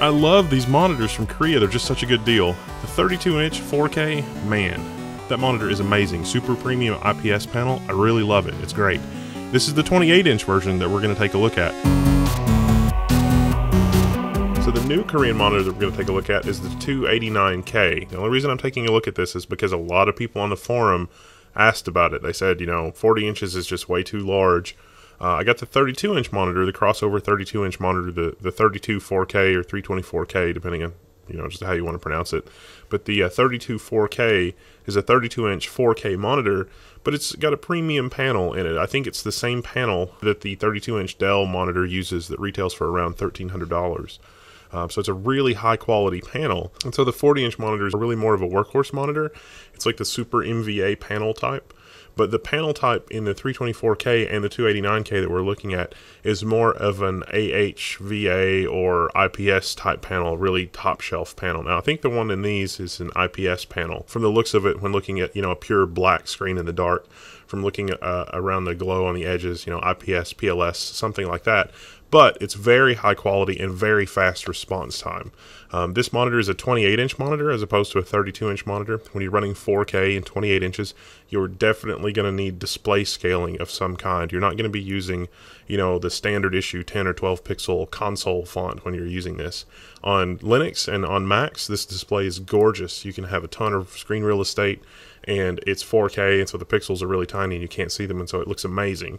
I love these monitors from Korea. They're just such a good deal. The 32 inch 4K, man, that monitor is amazing. Super premium IPS panel. I really love it. It's great. This is the 28 inch version that we're going to take a look at. So the new Korean monitor that we're going to take a look at is the 289K. The only reason I'm taking a look at this is because a lot of people on the forum asked about it. They said, you know, 40 inches is just way too large. Uh, I got the 32 inch monitor, the crossover 32 inch monitor, the, the 32 4K or 324K, depending on you know just how you want to pronounce it. But the uh, 32 4K is a 32 inch 4K monitor, but it's got a premium panel in it. I think it's the same panel that the 32 inch Dell monitor uses that retails for around $1,300. Uh, so it's a really high quality panel. And so the 40 inch monitor is really more of a workhorse monitor. It's like the super MVA panel type. But the panel type in the 324K and the 289K that we're looking at is more of an AHVA or IPS type panel, really top shelf panel. Now, I think the one in these is an IPS panel. From the looks of it, when looking at, you know, a pure black screen in the dark, from looking uh, around the glow on the edges, you know, IPS, PLS, something like that but it's very high quality and very fast response time. Um, this monitor is a 28 inch monitor as opposed to a 32 inch monitor. When you're running 4K and 28 inches, you're definitely going to need display scaling of some kind. You're not going to be using, you know, the standard issue 10 or 12 pixel console font when you're using this. On Linux and on Macs, this display is gorgeous. You can have a ton of screen real estate and it's 4K, and so the pixels are really tiny and you can't see them, and so it looks amazing.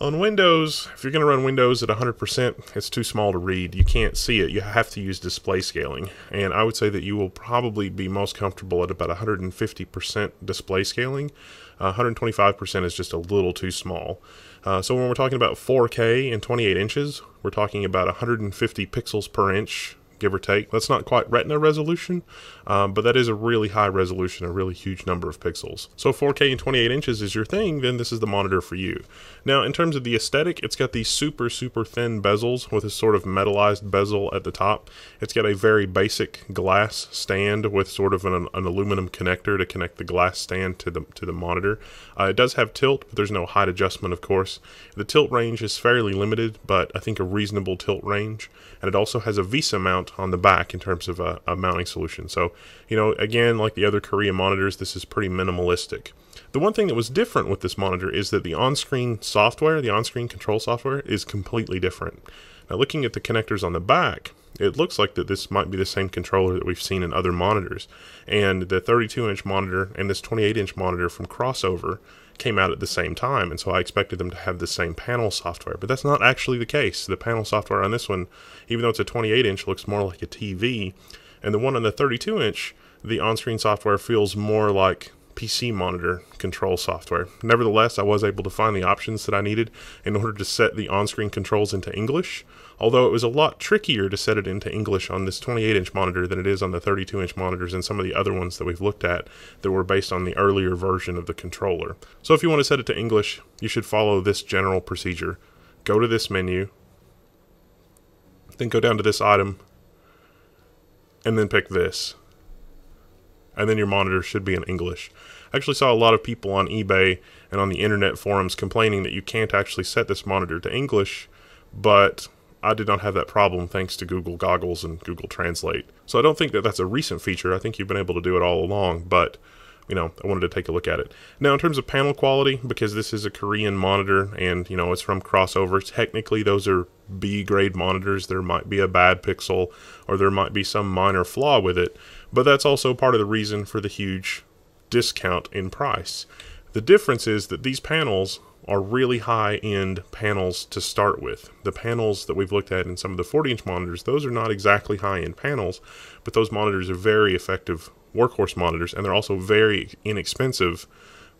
On Windows, if you're going to run Windows at 100%, it's too small to read. You can't see it. You have to use display scaling. And I would say that you will probably be most comfortable at about 150% display scaling. Uh, 125% is just a little too small. Uh, so when we're talking about 4K and 28 inches, we're talking about 150 pixels per inch give or take. That's not quite retina resolution, um, but that is a really high resolution, a really huge number of pixels. So 4K and 28 inches is your thing, then this is the monitor for you. Now, in terms of the aesthetic, it's got these super, super thin bezels with a sort of metallized bezel at the top. It's got a very basic glass stand with sort of an, an aluminum connector to connect the glass stand to the, to the monitor. Uh, it does have tilt, but there's no height adjustment, of course. The tilt range is fairly limited, but I think a reasonable tilt range. And it also has a VESA mount on the back in terms of a, a mounting solution. So, you know, again, like the other Korea monitors, this is pretty minimalistic. The one thing that was different with this monitor is that the on-screen software, the on-screen control software, is completely different. Now, looking at the connectors on the back, it looks like that this might be the same controller that we've seen in other monitors. And the 32-inch monitor and this 28-inch monitor from Crossover came out at the same time, and so I expected them to have the same panel software, but that's not actually the case. The panel software on this one, even though it's a 28 inch, looks more like a TV, and the one on the 32 inch, the on screen software feels more like PC monitor control software. Nevertheless, I was able to find the options that I needed in order to set the on screen controls into English, although it was a lot trickier to set it into English on this 28 inch monitor than it is on the 32 inch monitors and some of the other ones that we've looked at that were based on the earlier version of the controller. So if you want to set it to English, you should follow this general procedure. Go to this menu, then go down to this item, and then pick this and then your monitor should be in English. I actually saw a lot of people on eBay and on the internet forums complaining that you can't actually set this monitor to English, but I did not have that problem thanks to Google Goggles and Google Translate. So I don't think that that's a recent feature. I think you've been able to do it all along, but you know, I wanted to take a look at it. Now, in terms of panel quality, because this is a Korean monitor and, you know, it's from Crossover, technically those are B grade monitors. There might be a bad pixel or there might be some minor flaw with it, but that's also part of the reason for the huge discount in price. The difference is that these panels are really high end panels to start with. The panels that we've looked at in some of the 40 inch monitors, those are not exactly high end panels, but those monitors are very effective workhorse monitors, and they're also very inexpensive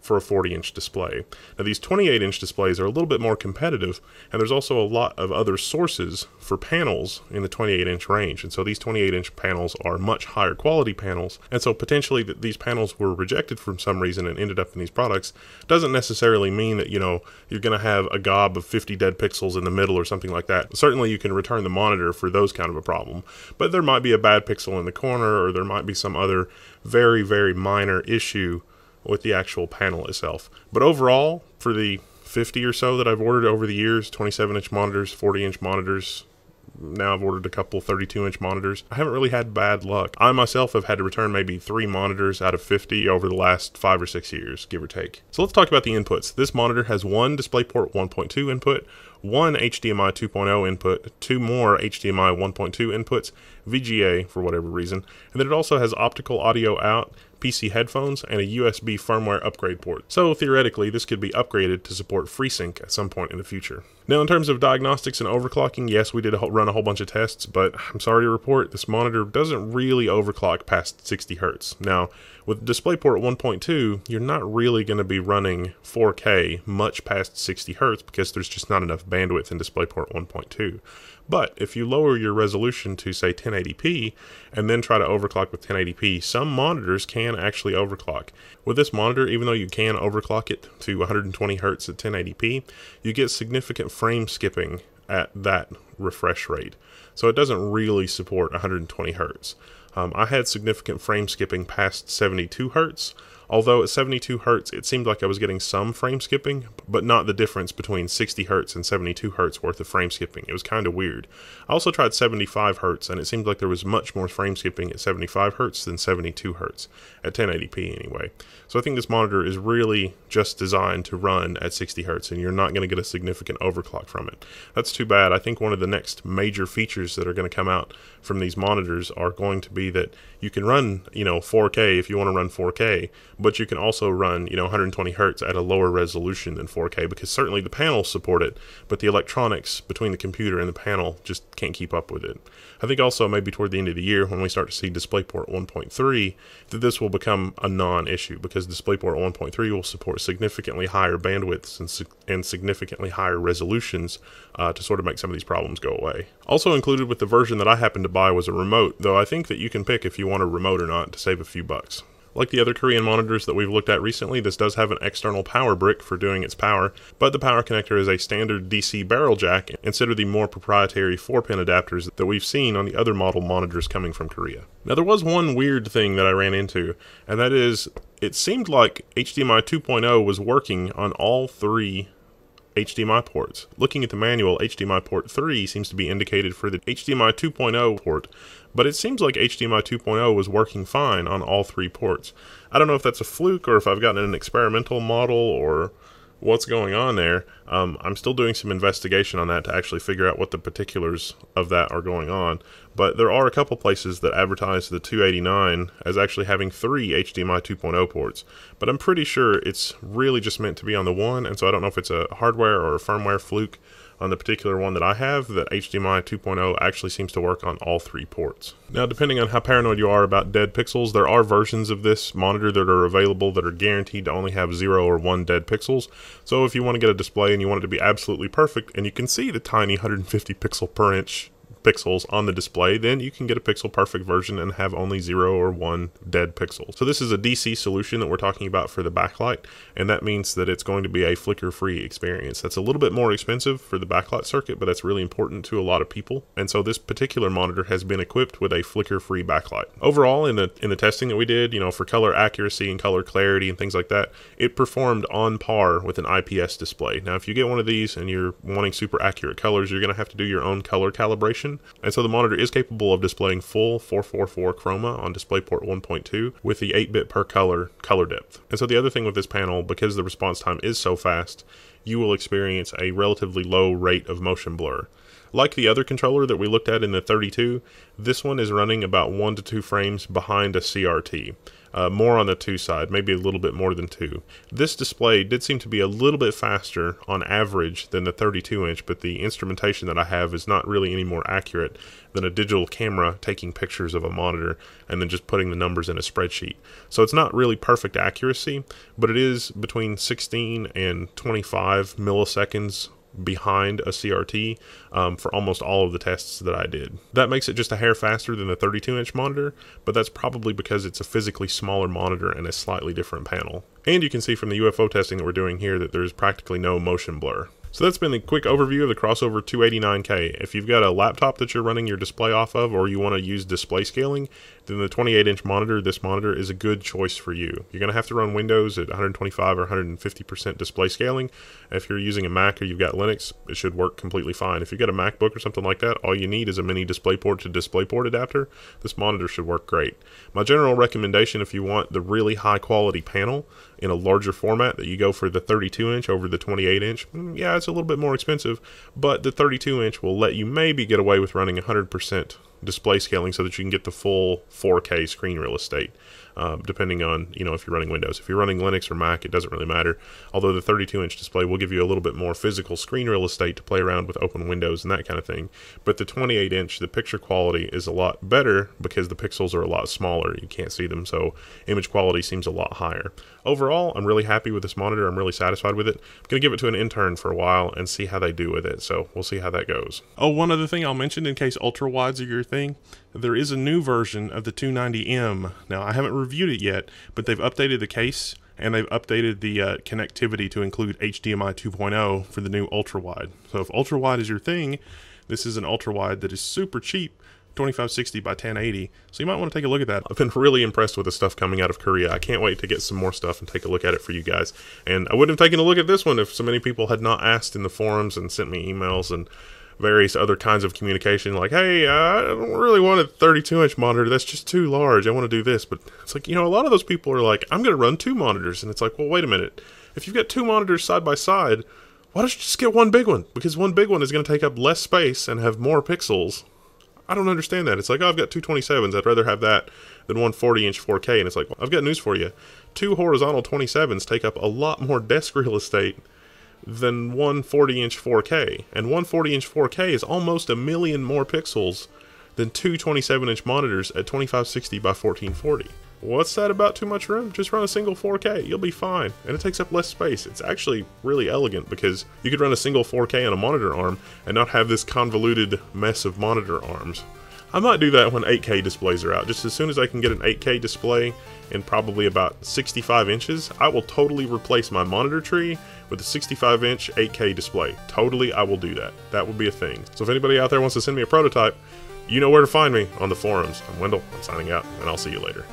for a 40 inch display. Now, these 28 inch displays are a little bit more competitive, and there's also a lot of other sources for panels in the 28 inch range. And so these 28 inch panels are much higher quality panels. And so potentially that these panels were rejected for some reason and ended up in these products doesn't necessarily mean that, you know, you're going to have a gob of 50 dead pixels in the middle or something like that. Certainly you can return the monitor for those kind of a problem, but there might be a bad pixel in the corner or there might be some other very, very minor issue with the actual panel itself. But overall, for the 50 or so that I've ordered over the years 27 inch monitors, 40 inch monitors, now I've ordered a couple 32 inch monitors. I haven't really had bad luck. I myself have had to return maybe three monitors out of 50 over the last five or six years, give or take. So let's talk about the inputs. This monitor has one DisplayPort 1.2 input, one HDMI 2.0 input, two more HDMI 1.2 inputs, VGA for whatever reason, and then it also has optical audio out, PC headphones, and a USB firmware upgrade port. So theoretically, this could be upgraded to support FreeSync at some point in the future. Now, in terms of diagnostics and overclocking, yes, we did run a whole bunch of tests, but I'm sorry to report this monitor doesn't really overclock past 60 Hertz. Now, with DisplayPort 1.2, you're not really going to be running 4K much past 60 Hertz because there's just not enough bandwidth in DisplayPort 1.2. But if you lower your resolution to say 1080p and then try to overclock with 1080p, some monitors can actually overclock. With this monitor, even though you can overclock it to 120 Hertz at 1080p, you get significant frame skipping at that refresh rate. So it doesn't really support 120 Hertz. Um, I had significant frame skipping past 72 Hertz, Although at 72 Hz, it seemed like I was getting some frame skipping, but not the difference between 60 Hz and 72 Hz worth of frame skipping. It was kind of weird. I also tried 75 Hz, and it seemed like there was much more frame skipping at 75 Hz than 72 Hz, at 1080p anyway. So I think this monitor is really just designed to run at 60 Hz, and you're not going to get a significant overclock from it. That's too bad. I think one of the next major features that are going to come out from these monitors are going to be that you can run, you know, 4K if you want to run 4K, but you can also run, you know, 120 hertz at a lower resolution than 4K because certainly the panels support it, but the electronics between the computer and the panel just can't keep up with it. I think also maybe toward the end of the year when we start to see DisplayPort 1.3 that this will become a non-issue because DisplayPort 1.3 will support significantly higher bandwidths and, and significantly higher resolutions uh, to sort of make some of these problems go away. Also included with the version that I happened to buy was a remote, though I think that you can pick if you want a remote or not to save a few bucks. Like the other Korean monitors that we've looked at recently, this does have an external power brick for doing its power, but the power connector is a standard DC barrel jack instead of the more proprietary 4-pin adapters that we've seen on the other model monitors coming from Korea. Now there was one weird thing that I ran into, and that is it seemed like HDMI 2.0 was working on all three HDMI ports. Looking at the manual, HDMI port 3 seems to be indicated for the HDMI 2.0 port, but it seems like HDMI 2.0 was working fine on all three ports. I don't know if that's a fluke or if I've gotten an experimental model or what's going on there. Um, I'm still doing some investigation on that to actually figure out what the particulars of that are going on. But there are a couple places that advertise the 289 as actually having three HDMI 2.0 ports. But I'm pretty sure it's really just meant to be on the one, and so I don't know if it's a hardware or a firmware fluke on the particular one that I have that HDMI 2.0 actually seems to work on all three ports. Now, depending on how paranoid you are about dead pixels, there are versions of this monitor that are available that are guaranteed to only have zero or one dead pixels. So if you want to get a display and you want it to be absolutely perfect, and you can see the tiny 150 pixel per inch pixels on the display, then you can get a pixel perfect version and have only zero or one dead pixel. So this is a DC solution that we're talking about for the backlight, and that means that it's going to be a flicker free experience. That's a little bit more expensive for the backlight circuit, but that's really important to a lot of people. And so this particular monitor has been equipped with a flicker free backlight. Overall, in the in the testing that we did, you know, for color accuracy and color clarity and things like that, it performed on par with an IPS display. Now, if you get one of these and you're wanting super accurate colors, you're going to have to do your own color calibration and so the monitor is capable of displaying full 444 chroma on DisplayPort 1.2 with the 8-bit per color color depth. And so the other thing with this panel, because the response time is so fast, you will experience a relatively low rate of motion blur. Like the other controller that we looked at in the 32, this one is running about 1 to 2 frames behind a CRT. Uh, more on the 2 side, maybe a little bit more than 2. This display did seem to be a little bit faster on average than the 32 inch, but the instrumentation that I have is not really any more accurate than a digital camera taking pictures of a monitor and then just putting the numbers in a spreadsheet. So it's not really perfect accuracy, but it is between 16 and 25 milliseconds behind a CRT um, for almost all of the tests that I did. That makes it just a hair faster than the 32 inch monitor, but that's probably because it's a physically smaller monitor and a slightly different panel. And you can see from the UFO testing that we're doing here that there's practically no motion blur. So that's been a quick overview of the Crossover 289K. If you've got a laptop that you're running your display off of or you want to use display scaling, then the 28 inch monitor, this monitor is a good choice for you. You're going to have to run Windows at 125 or 150% display scaling. If you're using a Mac or you've got Linux, it should work completely fine. If you've got a MacBook or something like that, all you need is a mini DisplayPort to DisplayPort adapter. This monitor should work great. My general recommendation if you want the really high quality panel in a larger format that you go for the 32 inch over the 28 inch, mm, yeah, it's a little bit more expensive, but the 32 inch will let you maybe get away with running 100% display scaling so that you can get the full 4K screen real estate uh, depending on you know if you're running Windows. If you're running Linux or Mac, it doesn't really matter. Although the 32-inch display will give you a little bit more physical screen real estate to play around with open windows and that kind of thing. But the 28-inch, the picture quality is a lot better because the pixels are a lot smaller. You can't see them, so image quality seems a lot higher. Overall, I'm really happy with this monitor. I'm really satisfied with it. I'm going to give it to an intern for a while and see how they do with it. So we'll see how that goes. Oh, one other thing I'll mention in case ultra wides are your thing, there is a new version of the 290M. Now, I haven't reviewed it yet, but they've updated the case and they've updated the uh, connectivity to include HDMI 2.0 for the new ultra wide. So if ultra wide is your thing, this is an ultra wide that is super cheap 2560 by 1080. So you might want to take a look at that. I've been really impressed with the stuff coming out of Korea. I can't wait to get some more stuff and take a look at it for you guys. And I wouldn't have taken a look at this one if so many people had not asked in the forums and sent me emails and various other kinds of communication like hey i don't really want a 32 inch monitor that's just too large i want to do this but it's like you know a lot of those people are like i'm going to run two monitors and it's like well wait a minute if you've got two monitors side by side why don't you just get one big one because one big one is going to take up less space and have more pixels I don't understand that. It's like, oh, I've got two 27s. I'd rather have that than one 40 inch 4K. And it's like, well, I've got news for you. Two horizontal 27s take up a lot more desk real estate than one 40 inch 4K. And one 40 inch 4K is almost a million more pixels than two 27 inch monitors at 2560 by 1440. What's that about too much room? Just run a single 4K, you'll be fine. And it takes up less space. It's actually really elegant because you could run a single 4K on a monitor arm and not have this convoluted mess of monitor arms. I might do that when 8K displays are out. Just as soon as I can get an 8K display in probably about 65 inches, I will totally replace my monitor tree with a 65 inch 8K display. Totally, I will do that. That would be a thing. So if anybody out there wants to send me a prototype, you know where to find me on the forums. I'm Wendell, I'm signing out, and I'll see you later.